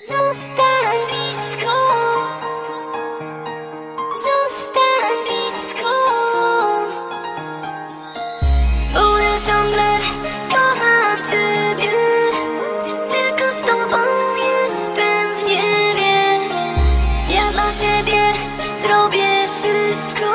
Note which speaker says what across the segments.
Speaker 1: Zostań blisko. Zostań blisko. Bo ja ciągle kocham Ciebie. Tylko z Tobą jestem w niebie. Ja dla Ciebie zrobię wszystko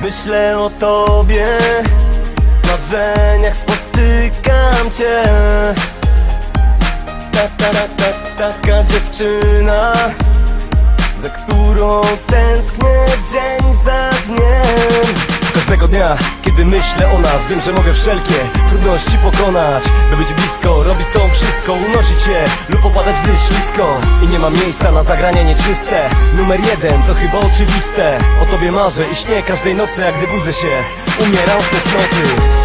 Speaker 2: myślę o tobie. W marzeniach spotykam cię. Ta, ta, ta, ta, Taka dziewczyna Za którą tęsknię dzień za dniem Każdego dnia, kiedy myślę o nas Wiem, że mogę wszelkie trudności pokonać. By być blisko, robić tobą wszystko Unosić się lub opadać gdzieś ślisko I nie ma miejsca na zagranie nieczyste. Numer jeden to chyba oczywiste. O tobie marzę i śnię każdej nocy Jak gdy budzę się, umieram z tęsknoty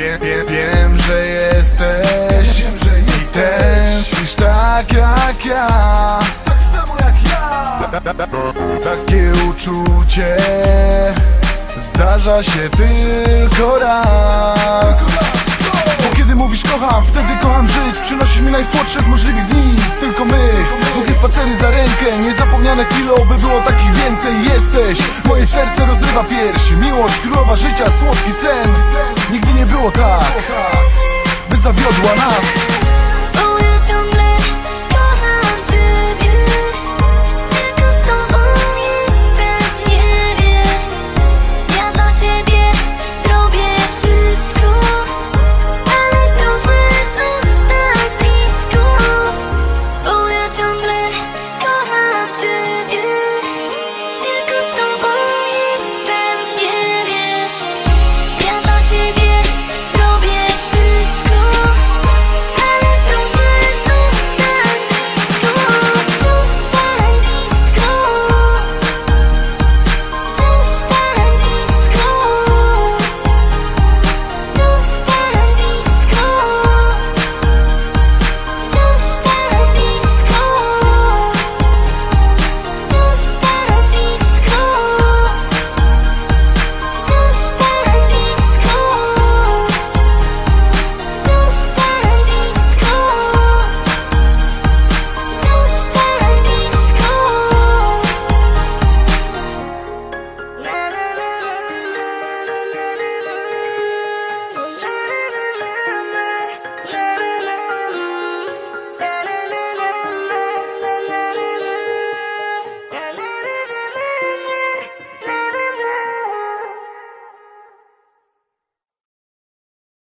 Speaker 3: Wiem, wiem, wiem, że jesteś. I tęsknisz tak jak ja. Tak samo jak ja. Takie uczucie Zdarza się tylko raz. Bo kiedy mówisz kocham, wtedy kocham żyć. Przynosisz mi najsłodsze z możliwych dni. Tylko my, długie spacery za rękę. Niezapomniane chwile, oby było takich więcej. Jesteś, moje serce rozrywa pierś. Miłość, królowa życia, słodki sen Nigdy nie było tak By zawiodła nas